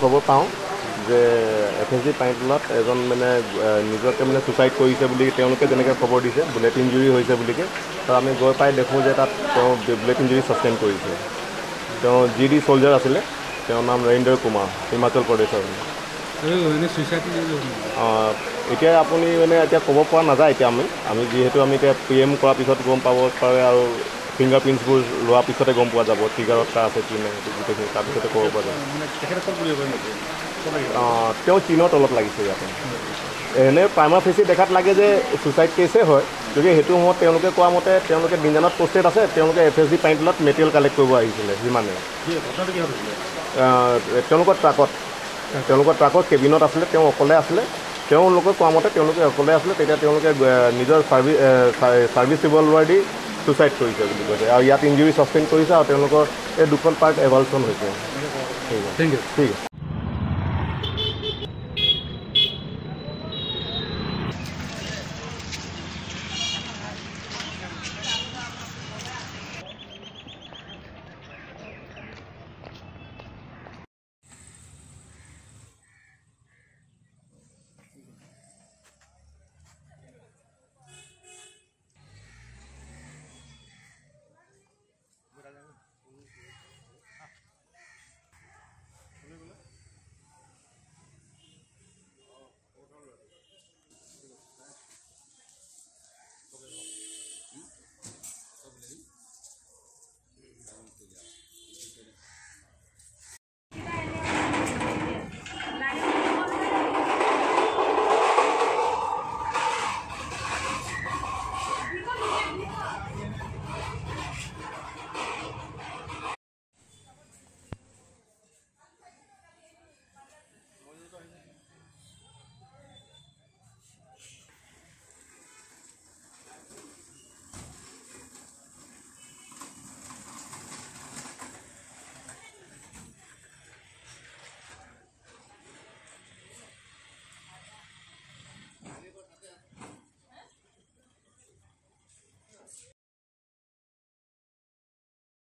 খবৰ পাওঁ যে এফ এছ জি পানীতোলাত এজন মানে নিজকে মানে ছুচাইড কৰিছে বুলি তেওঁলোকে যেনেকৈ খবৰ দিছে বুলেট ইঞ্জুৰি হৈছে বুলিকে তো আমি গৈ পাই দেখোঁ যে তাত তেওঁ বুলেট ইঞ্জুৰি ছাষ্টেইন কৰিছে। তেওঁ জি ডি চ'লজাৰ আছিলে তেওঁৰ নাম নৰেন্দ্ৰ কুমাৰ হিমাচল প্ৰদেশৰ এতিয়া আপুনি মানে এতিয়া ক'ব পৰা নাযায় এতিয়া আমি আমি যিহেতু আমি এতিয়া পি এম কৰাৰ পিছত গম পাব পাৰে আৰু ফিংগাৰ প্ৰিণ্টছবোৰ লোৱাৰ পিছতে গম পোৱা যাব ট্ৰিগাৰত কাৰ আছে কি নাই গোটেইখিনি তাৰপিছতে ক'ব পৰা। যাব আহ, তেওঁ চীনৰ তলত লাগিছে ইয়াতে। এনে প্ৰাইমাৰ ফেচি দেখাত লাগে যে ছুচাইড কেছে হয় গতিকে সেইটো সময়ত তেওঁলোকে কোৱা মতে তেওঁলোকে বিঞ্জানত পষ্টেড আছে তেওঁলোকে এফ এছ ডি পাইণ্টলত মেটেৰিয়েল কালেক্ট কৰিব আহিছিলে আহ, তেওঁলোকৰ ট্ৰাকত তেওঁলোকৰ ট্ৰাকত কেবিনত আছিলে তেওঁ অকলে আছিলে। তেওঁলোকে কোৱা মতে তেওঁলোকে অকলে আছিলে তেতিয়া তেওঁলোকে নিজৰ চাৰ্ভিচ চাৰ্ভিচ ৰিভলভাৰ দি ছুচাইড কৰিছে বুলি কৈছে। আৰু ইয়াত ইঞ্জুৰি ছাষ্টেইন কৰিছে আৰু তেওঁলোকৰ এই দুখন পাৰ্ট এভালচন হৈছে। ঠিক আছে। ঠিক আছে।